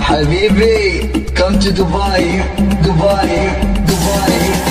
حبيبي come to Dubai Dubai Dubai